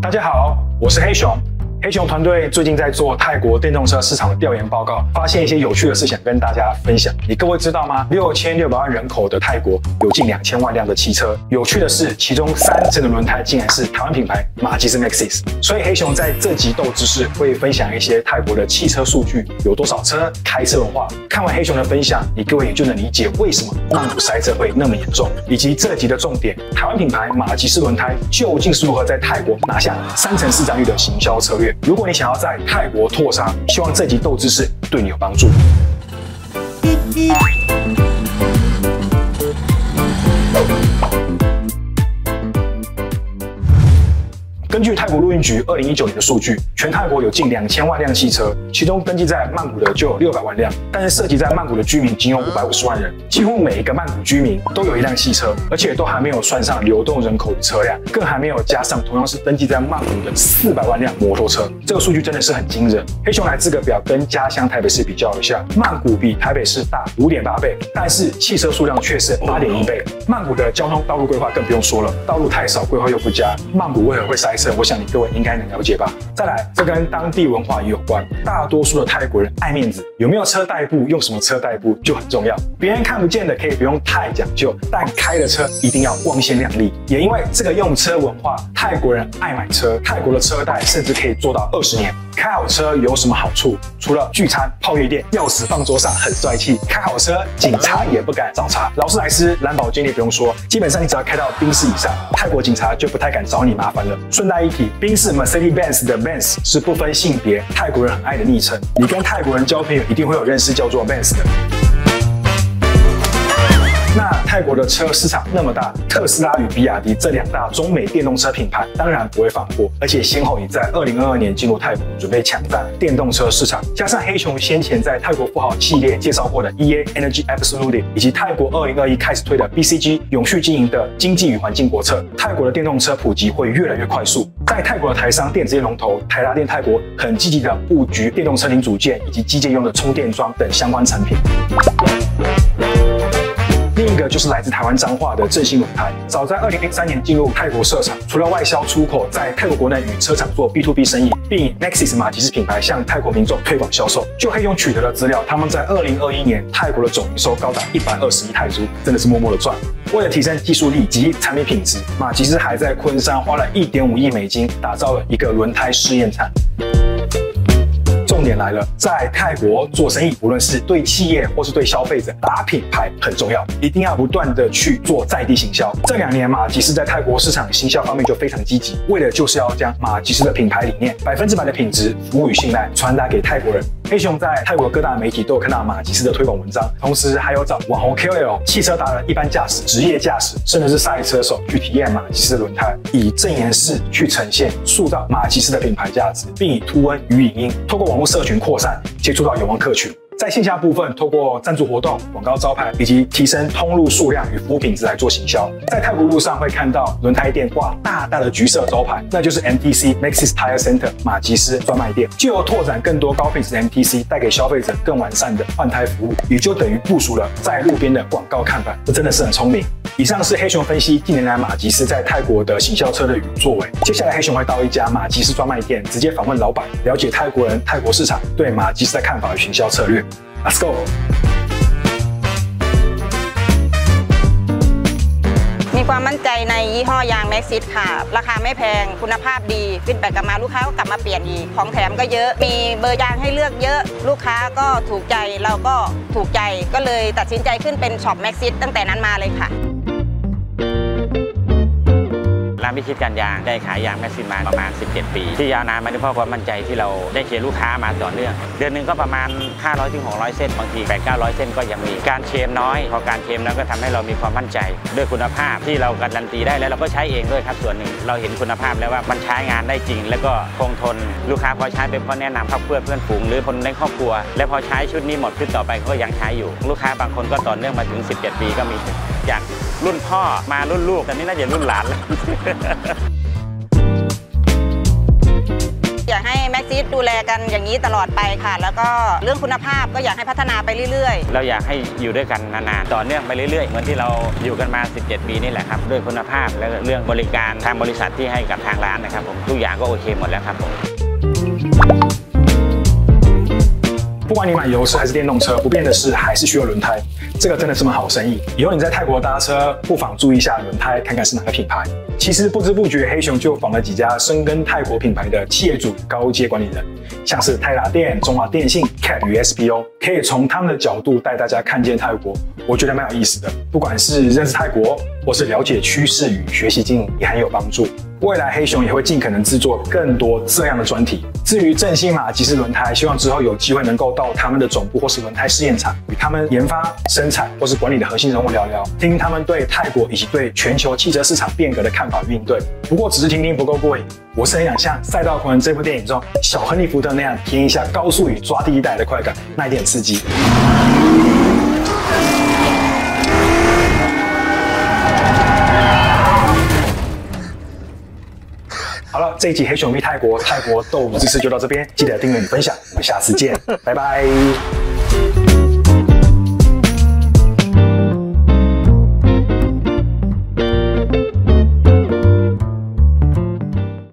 大家好，我是黑熊。黑熊团队最近在做泰国电动车市场的调研报告，发现一些有趣的事情跟大家分享。你各位知道吗？六千六百万人口的泰国有近两千万辆的汽车。有趣的是，其中三成的轮胎竟然是台湾品牌马吉斯 Maxis。所以黑熊在这集斗知识会分享一些泰国的汽车数据，有多少车，开车文化。看完黑熊的分享，你各位也就能理解为什么曼谷塞车会那么严重，以及这集的重点：台湾品牌马吉斯轮胎究竟是如何在泰国拿下三成市占率的行销策略。如果你想要在泰国拓商，希望这集斗知识对你有帮助。根据泰国陆运局二零一九年的数据，全泰国有近两千万辆汽车，其中登记在曼谷的就有六百万辆。但是涉及在曼谷的居民仅有五百五十万人，几乎每一个曼谷居民都有一辆汽车，而且都还没有算上流动人口的车辆，更还没有加上同样是登记在曼谷的四百万辆摩托车。这个数据真的是很惊人。黑熊来这个表跟家乡台北市比较一下，曼谷比台北市大五点八倍，但是汽车数量却是八点一倍。曼谷的交通道路规划更不用说了，道路太少，规划又不佳，曼谷为何会塞车？我想你各位应该能了解吧。再来，这跟当地文化也有关。大多数的泰国人爱面子，有没有车代步，用什么车代步就很重要。别人看不见的可以不用太讲究，但开的车一定要光鲜亮丽。也因为这个用车文化，泰国人爱买车，泰国的车贷甚至可以做到二十年。开好车有什么好处？除了聚餐、泡夜店、钥匙放桌上很帅气，开好车警察也不敢找茬。劳斯莱斯、兰博基尼不用说，基本上你只要开到宾士以上，泰国警察就不太敢找你麻烦了。顺带一提，宾士 Mercedes-Benz 的 Benz 是不分性别，泰国人很爱的昵称。你跟泰国人交朋友，一定会有认识叫做 Benz 的。那泰国的车市场那么大，特斯拉与比亚迪这两大中美电动车品牌当然不会放过，而且先后已在二零二二年进入泰国，准备抢占电动车市场。加上黑熊先前在泰国富豪系列介绍过的 EA Energy Absolute，以及泰国二零二一开始推的 BCG 永续经营的经济与环境国策，泰国的电动车普及会越来越快速。在泰国的台商电子业龙头台达电泰国很积极的布局电动车零组件以及机械用的充电桩等相关产品。另一个就是来自台湾彰化的振兴轮胎，早在二零零三年进入泰国设厂，除了外销出口，在泰国国内与车厂做 B to B 生意，并以 Nexus 马吉斯品牌向泰国民众推广销售。就黑熊取得的资料，他们在二零二一年泰国的总营收高达一百二十亿泰铢，真的是默默的赚。为了提升技术力及产品品质，马吉斯还在昆山花了一点五亿美金，打造了一个轮胎试验场。年来了，在泰国做生意，无论是对企业或是对消费者，打品牌很重要，一定要不断的去做在地行销。这两年马吉斯在泰国市场行销方面就非常积极，为的就是要将马吉斯的品牌理念、百分之百的品质、服务与信赖传达给泰国人。黑熊在泰国各大媒体都有看到马吉斯的推广文章，同时还有找网红 KOL、汽车达人、一般驾驶、职业驾驶，甚至是赛车手去体验马吉斯的轮胎，以证言式去呈现、塑造马吉斯的品牌价值，并以图文与影音，透过网络社群扩散，接触到有望客群。在线下部分，透过赞助活动、广告招牌以及提升通路数量与服务品质来做行销。在泰国路上会看到轮胎店挂大大的橘色招牌，那就是 MTC Maxis Tire Center 马吉斯专卖店。就要拓展更多高品质 MTC，带给消费者更完善的换胎服务，也就等于部署了在路边的广告看板。这真的是很聪明。以上是黑熊分析近年来马吉斯在泰国的行销策略与作为。接下来黑熊会到一家马吉斯专卖店，直接访问老板，了解泰国人泰国市场对马吉斯的看法与行销策略。Let's go มีความมั่นใจในยี่ห้อยางแม็กซิสค่ะ ราคาไม่แพงคุณภาพดีฟินแบ็กกลับมาลูกค้าก็กลับมาเปลี่ยนอีก ของแถมก็เยอะ มีเบอร์ยางให้เลือกเยอะ ลูกค้าก็ถูกใจเราก็ถูกใจก็เลยตัดสินใจขึ้นเป็นช็อปแม็กซิสตั้งแต่นั้นมาเลยค่ะ ร้านพิชิตการยางได้ขายยางแม็กซิมาประมาณ 17 ปี ที่ยาวนานมาด้วยเพราะความมั่นใจที่เราได้เชียร์ลูกค้ามาต่อเนื่อง เดือนหนึ่งก็ประมาณ 500ถึง600 เส้นบางที8 900 เส้นก็ยังมีการเชมน้อย พอการเชมนั้นก็ทำให้เรามีความมั่นใจ ด้วยคุณภาพที่เราการันตีได้แล้วเราก็ใช้เองด้วยครับส่วนหนึ่ง เราเห็นคุณภาพแล้วว่ามันใช้งานได้จริง แล้วก็คงทนลูกค้าพอใช้เป็นเพราะแนะนำเพื่อนเพื่อนฝูงหรือคนในครอบครัว และพอใช้ชุดนี้หมดขึ้นต่อไปก็ยังใช้อยู่ ลูกค้าบางคนก็ต่อเนื่องมาถึง 17 ปีก็มี จากรุ่นพ่อมารุ่นลูกตอนนี้น่าจะรุ่นหลานแล้วอยากให้แม็กซิสชิดดูแลกันอย่างนี้ตลอดไปค่ะ แล้วก็เรื่องคุณภาพก็อยากให้พัฒนาไปเรื่อยๆ เราอยากให้อยู่ด้วยกันนานๆต่อเนื่องไปเรื่อยๆ เหมือนที่เราอยู่กันมา 17 ปีนี่แหละครับด้วยคุณภาพและเรื่องบริการทางบริษัทที่ให้กับทางร้านนะครับผมทุกอย่างก็โอเคหมดแล้วครับผม 不管你买油车还是电动车，不变的是还是需要轮胎，这个真的是门好生意。以后你在泰国搭车，不妨注意一下轮胎，看看是哪个品牌。其实不知不觉，黑熊就访了几家深耕泰国品牌的企业主、高阶管理人，像是泰达电、中华电信、CAT 与 SPO，可以从他们的角度带大家看见泰国，我觉得蛮有意思的。不管是认识泰国，或是了解趋势与学习经营，也很有帮助。未来黑熊也会尽可能制作更多这样的专题。至于振兴马吉斯轮胎，希望之后有机会能够到他们的总部或是轮胎试验场，与他们研发、生产或是管理的核心人物聊聊，听听他们对泰国以及对全球汽车市场变革的看法与应对。不过只是听听不够过瘾，我是很想像《赛道狂人》这部电影中小亨利福特那样，体验一下高速与抓地一带的快感，那一点刺激。这一集黑熊杯泰国泰国豆乳知识就到这边记得订阅与分享我们下次见 拜拜。